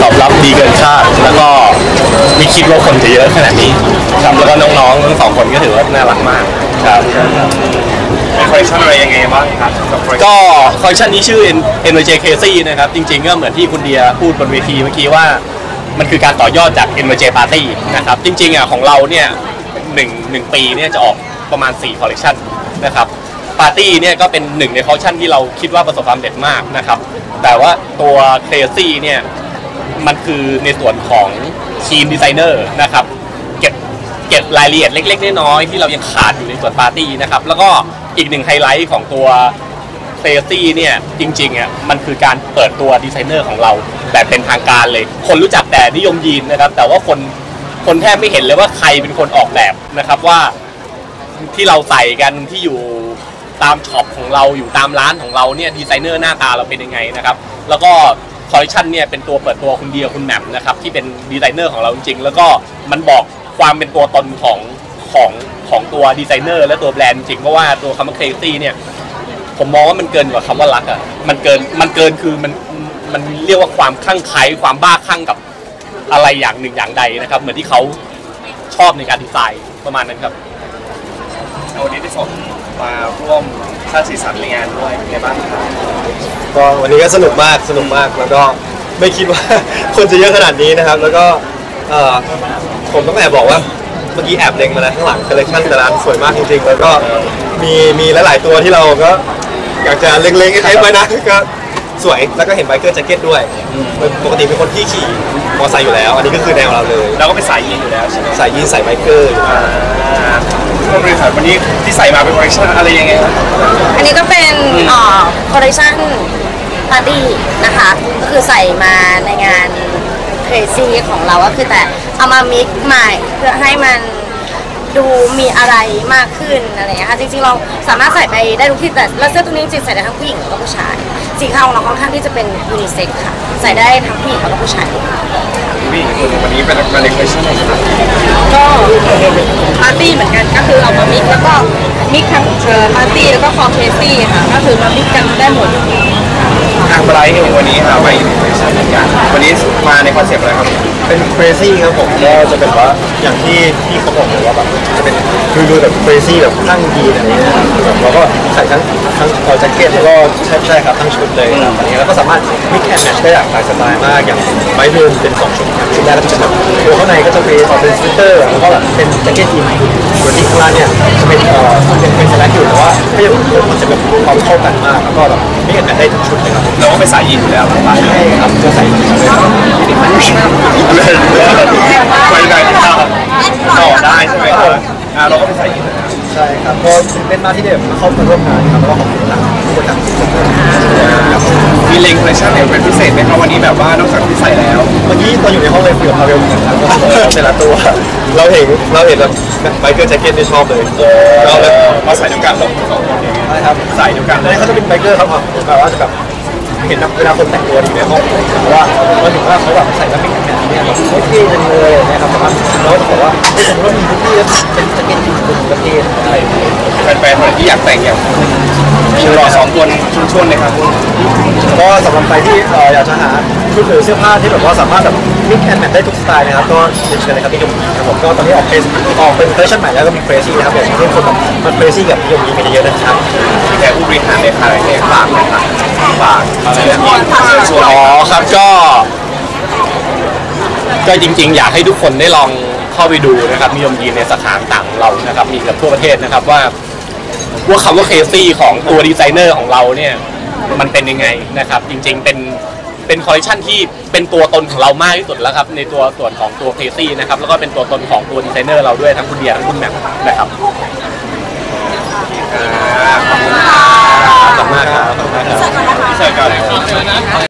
ตอบรับดีเกินคาด แล้วก็ไม่คิดว่าคนจะเยอะขนาดนี้ครับแล้วก็น้องๆทั้งสองคนก็ถือว่าน่ารักมากครับมีคอลเลคชันอะไรยังไงบ้างครับกับคอลเลคชั่นก็คอลเลคชันนี้ชื่อ NYJ Crazy นะครับ จริงๆ ก็เหมือนที่คุณเดียพูดบนเวทีเมื่อกี้ว่า มันคือการต่อยอดจาก NYJ Party นะครับ จริงๆอะของเราเนี่ยหนึ่งหนึ่งปีเนี่ยจะออกประมาณ 4 คอลเลคชันนะครับปาร์ตี้เนี่ยก็เป็นหนึ่งในคอลเลคชันที่เราคิดว่าประสบความสำเร็จมากนะครับ แต่ว่าตัว Crazy เนี่ย มันคือในส่วนของทีมดีไซเนอร์นะครับเก็บเก็บรายละเอียดเล็กๆน้อยๆที่เรายังขาดอยู่ในส่วนปาร์ตี้นะครับแล้วก็อีกหนึ่งไฮไลท์ของตัวเฟซี่เนี่ยจริงๆอะมันคือการเปิดตัวดีไซเนอร์ของเราแบบเป็นทางการเลย คนรู้จักแต่นิยมยีนส์นะครับ แต่ว่าคนคนแทบไม่เห็นเลยว่าใครเป็นคนออกแบบนะครับว่าที่เราใส่กันที่อยู่ตามช็อปของเราอยู่ตามร้านของเราเนี่ยดีไซเนอร์หน้าตาเราเป็นยังไงนะครับ แล้วก็ คอลเลคชันเนี่ยเป็นตัวเปิดตัวคุณเดียคุณแหม่มนะครับที่เป็นดีไซเนอร์ของเราจริงๆ แล้วก็มันบอกความเป็นตัวตนของของของตัวดีไซเนอร์และตัวแบรนด์จริงเพราะว่าตัวคำว่า crazy เนี่ยผมมองว่ามันเกินกว่าคำว่ารักอะมันเกินมันเกินคือมันมันเรียกว่าความคลั่งไคล้ความบ้าคลั่งกับอะไรอย่างหนึ่งอย่างใดนะครับ เหมือนที่เขาชอบในการดีไซน์ประมาณนั้นครับ วันนี้ได้ส่งมาร่วมสร้างสีสันในงานด้วยเป็นไงบ้างครับก็วันนี้ก็สนุกมากสนุกมากแล้วก็ไม่คิดว่า คนจะเยอะขนาดนี้นะครับ แล้วก็เอ่อผมต้องแอบบอกว่าเมื่อกี้แอบเล็งมาแล้วข้างหลังคอลเลคชันแต่ละอันสวยมากจริงๆ แล้วก็มีมีหลายๆตัวที่เราก็อยากจะเล็งๆให้ไว้นะก็ สวยแล้วก็เห็น biker jacket ด้วยปกติเป็นคนที่ขี่มอเตอร์ไซค์อยู่แล้ว อันนี้ก็คือแนวเราเลยเราก็เป็นสายยีนส์อยู่แล้วใช่ไหมใส่ยีนส์ใส่ biker อยู่ผู้บริหารวันนี้ที่ใส่มาเป็นคอลเลคชันอะไรยังไงครับอันนี้ก็เป็นเอ่อคอลเลคชันปาร์ตี้นะคะ ก็คือใส่มาในงาน Crazy ของเราก็คือแต่เอามา mix ใหม่เพื่อให้มัน ดูมีอะไรมากขึ้นอะไรอย่างเงี้ยค่ะจริงๆเราสามารถใส่ไปได้ทุกที่แต่แล้วเสื้อตัวนี้จริงๆใส่ได้ทั้งผู้หญิงแล้วก็ผู้ชาย สีขาวของเราค่อนข้างที่จะเป็นยูนิเซ็กค่ะ ใส่ได้ทั้งผู้หญิงแล้วก็ผู้ชายพี่วันนี้เป็นมาในคอลเลคชันอะไรครับก็ปาร์ตี้เหมือนกันก็คือเอามา mix แล้วก็ mix ทั้งปาร์ตี้แล้วก็ Crazy ค่ะ ก็คือมา mix กันได้หมดทางไบรท์เองวันนี้ค่ะมาอีกคอลเลคชันเหมือนกันวันนี้มาในคอนเซปต์อะไรครับเป็น crazy ครับผมก็จะเป็นว่าอย่างที่พี่เขาบอกเลยว่าแบบจะเป็นดูดูแบบ crazy แบบทั้งยีนส์อะไรเงี้ยแบบเราก็ใส่ทั้งทั้งเอ่อแจ็คเก็ตแล้วก็ใช่ใช่ครับทั้งชุดเลยครับอันนี้แล้วก็สามารถ mix and match ได้หลากหลายสไตล์มากอย่างไม้เดิมเป็นสองชุดครับชุดแรกก็จะเป็นแบบตัวข้างในก็จะเป็นออกเป็นสเตอร์แล้วก็แบบเป็นแจ็คเก็ตยีนส่วนที่ข้างล่างเนี่ยจะเป็นเอ่อเป็นเป็นสแลกอยู่แต่ว่าก็ยังมันจะ แบบความเข้ากันมากแล้วก็แบบไม่เห็นกันได้ทั้งชุดเลยครับเราก็ไปนสายยีนอยู่แล้วครับใช่ครับจะใส่ชุดเลยครับไปไหนต่อได้ใช่ไหมครับอ่าเราก็ไปนสายยีนนะใช่ครับก็ตื่นเต้นมากที่ได้แบบเข้ามาร่วมงานครับแล้วก็ขอบคุณทางผู้บริหารทุกคนด้วยมี เลงคอลเลคชันไหนเป็นพิเศษไหมครับวันนี้แบบว่านอกจากที่ใส่แล้ว เมื่อกี้ตอนอยู่ในห้องเลยคุยกับพาเวลเหมือนกันครับว่าแต่ละตัว เราเห็นเราเห็นแบบไบเกอร์แจ็คเก็ตที่ชอบเลยเราเลยมาใส่เดียวกันสองสองคนอย่างเงี้ยนะครับใส่เดียวกันเลแล้วยเขาจะเป็นไบเกอร์ครับผมแบบว่าจะแบบเห็นแบบเวลาคนแต่งตัวอยู่ในห้องเพราะว่าเราถึงว่าเขาแบบใส่แล้วเป็นแบบนี้แบบโอเคจังเลยนะครับแต่ว่าเราก็บอกว่าถ้าสมมติว่ามีทุกที่แล้วเป็นแจ็คเก็ตที่คุณประเทศอะไรอย่างเงี้ยแฟนๆคนที่อยากแต่งอย่าง รอสองคนชุนชวนเลยครับก็สำหรับใครที่เอ่ออยากจะหาชุดหรือเสื้อผ้าที่แบบว่าสามารถแบบมิกแอนแมทได้ทุกสไตล์นะครับก็เรียนเชิญเลยครับที่ยมครับผมก็ตอนนี้ออกเพลออกเป็นเวอร์ชันใหม่แล้วก็มีเฟรซี่นะครับอย่างเช่นคนแบบมันเฟรซี่กับยมยีกันเยอะๆนะครับที่แทนผู้บริหารในค่ายเนี่ยฝากนะครับฝากอะไรนะชวนอ๋อครับก็ ก็จริง ๆ อยากให้ทุกคนได้ลองเข้าไปดูนะครับนิยมยีนส์ในสาขาต่างๆของเรานะครับมีเกือบทั่วประเทศนะครับว่า ว่าคำว่า crazy ของตัวดีไซเนอร์ของเราเนี่ยมันเป็นยังไงนะครับจริงๆเป็นเป็นคอลเลคชันที่เป็นตัวตนของเรามากที่สุดแล้วครับในตัวส่วนของตัว Crazy นะครับแล้วก็เป็นตัวตนของตัวดีไซเนอร์เราด้วยทั้งคุณเดียทั้งคุณแหม่มนะครับขอบคุณมากครับขอบคุณมากครับใช่กัน